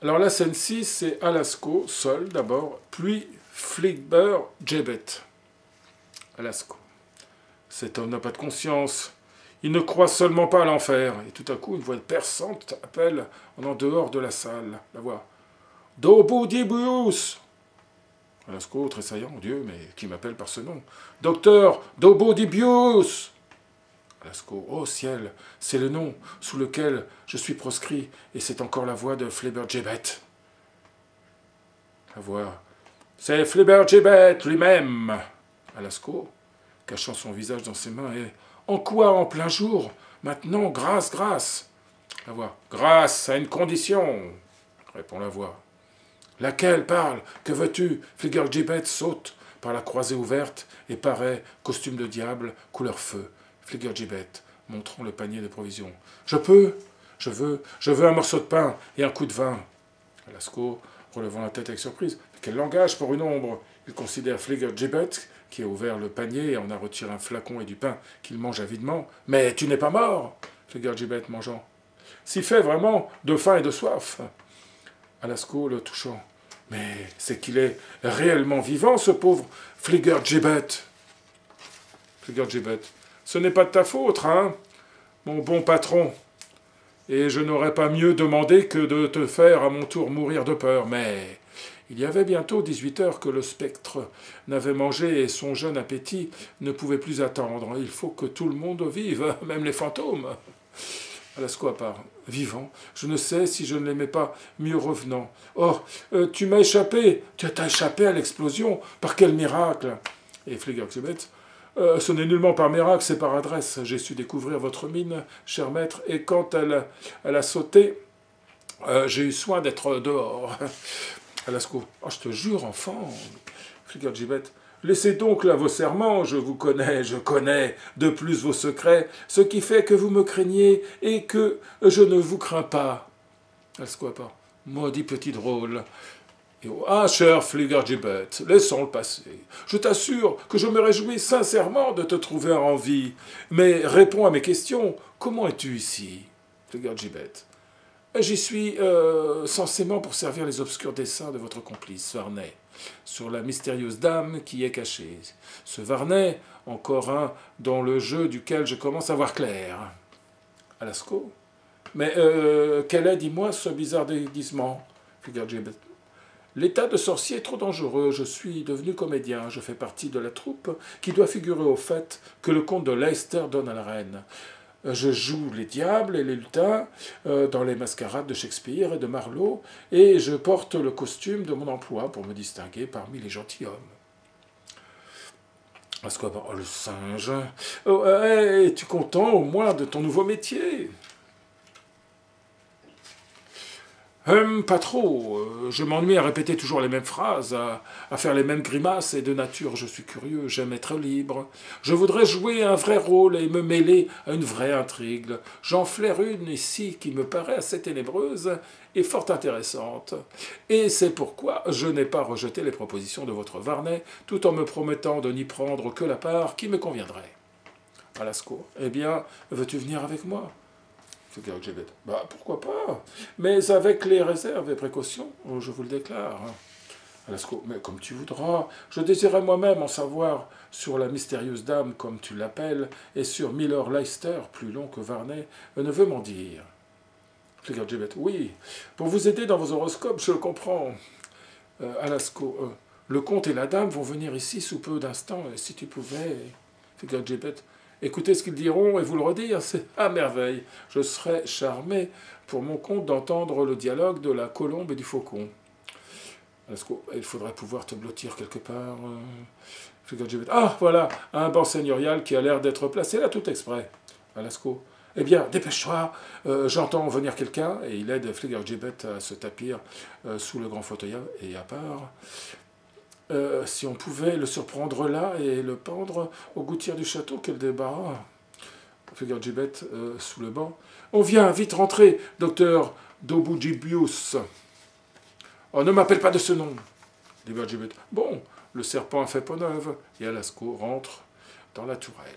Alors la scène 6, c'est Alasco, seul d'abord, puis Fligber Jebet. Alasco. Cet homme n'a pas de conscience. Il ne croit seulement pas à l'enfer. Et tout à coup, une voix perçante appelle en dehors de la salle. La voix. Dobodibius Alasco, tressaillant, Dieu, mais qui m'appelle par ce nom Docteur Dobodibius Alasco, oh ciel, c'est le nom sous lequel je suis proscrit, et c'est encore la voix de Fleber Jebet. La voix. C'est Fleber Jebet lui-même Alasco, cachant son visage dans ses mains, et en quoi en plein jour Maintenant, grâce, grâce? La voix. Grâce à une condition répond la voix. Laquelle parle? Que veux-tu? Jebet saute par la croisée ouverte et paraît, costume de diable, couleur feu. Jibet, montrant le panier de provisions. Je peux Je veux Je veux un morceau de pain et un coup de vin. Lascaux, relevant la tête avec surprise. Quel langage pour une ombre Il considère Jibet, qui a ouvert le panier et en a retiré un flacon et du pain qu'il mange avidement. Mais tu n'es pas mort Jibet mangeant. S'il fait vraiment de faim et de soif. Alasco le touchant. Mais c'est qu'il est réellement vivant, ce pauvre Jibet. Jibet. Ce n'est pas de ta faute, hein, mon bon patron. Et je n'aurais pas mieux demandé que de te faire à mon tour mourir de peur. Mais il y avait bientôt dix-huit heures que le spectre n'avait mangé et son jeune appétit ne pouvait plus attendre. Il faut que tout le monde vive, même les fantômes. À part. Vivant, je ne sais si je ne l'aimais pas mieux revenant. Oh, euh, tu m'as échappé, tu t'as échappé à l'explosion, par quel miracle? Et bête. Euh, ce n'est nullement par miracle, c'est par adresse. J'ai su découvrir votre mine, cher maître, et quand elle, a sauté, euh, j'ai eu soin d'être dehors. Alasco, oh, je te jure, enfant, Gibet, laissez donc là vos serments, je vous connais, je connais de plus vos secrets, ce qui fait que vous me craignez et que je ne vous crains pas. Alasco, pas. Maudit petit drôle, ah, cher Fligergibet, laissons le passer. Je t'assure que je me réjouis sincèrement de te trouver en vie. Mais réponds à mes questions. Comment es-tu ici Fligergibet J'y suis euh, censément pour servir les obscurs desseins de votre complice, Varney, sur la mystérieuse dame qui est cachée. Ce Varney, encore un dans le jeu duquel je commence à voir clair. Alasco? Mais euh, quel est, dis-moi, ce bizarre déguisement Fligergibet L'état de sorcier est trop dangereux. Je suis devenu comédien. Je fais partie de la troupe qui doit figurer au fait que le comte de Leicester donne à la reine. Je joue les diables et les lutins euh, dans les mascarades de Shakespeare et de Marlowe, et je porte le costume de mon emploi pour me distinguer parmi les gentilshommes. Oh, le singe oh, Es-tu content au moins de ton nouveau métier? Hum, pas trop. Euh, je m'ennuie à répéter toujours les mêmes phrases, à, faire les mêmes grimaces, et de nature je suis curieux, j'aime être libre. Je voudrais jouer un vrai rôle et me mêler à une vraie intrigue. J'en flaire une ici qui me paraît assez ténébreuse et fort intéressante. Et c'est pourquoi je n'ai pas rejeté les propositions de votre Varnet, tout en me promettant de n'y prendre que la part qui me conviendrait. Alasco, eh bien, veux-tu venir avec moi? Bah, pourquoi pas? Mais avec les réserves et précautions, oh, je vous le déclare. Alasco, mais comme tu voudras, je désirais moi-même en savoir sur la mystérieuse dame, comme tu l'appelles, et sur Miller Leicester, plus long que Varney, ne veut m'en dire. oui, pour vous aider dans vos horoscopes, je le comprends. Euh, Alasco, euh, le comte et la dame vont venir ici sous peu d'instants, et si tu pouvais. Écoutez ce qu'ils diront et vous le redire, c'est à merveille. Je serais charmé pour mon compte d'entendre le dialogue de la colombe et du faucon. Il faudrait pouvoir te blottir quelque part. Euh, ah, voilà, un banc seigneurial qui a l'air d'être placé là tout exprès. Alasco. Eh bien, dépêche-toi, euh, j'entends venir quelqu'un, et il aide Fligergibet à se tapir euh, sous le grand fauteuil et à part. Euh, si on pouvait le surprendre là et le pendre aux gouttières du château, quel débarras Figure Gibet euh, sous le banc. On vient, vite rentrer, docteur Dobujibius. Oh, ne m'appelle pas de ce nom, dit Gibet. Bon, le serpent a fait peau neuve, et Alasco rentre dans la tourelle.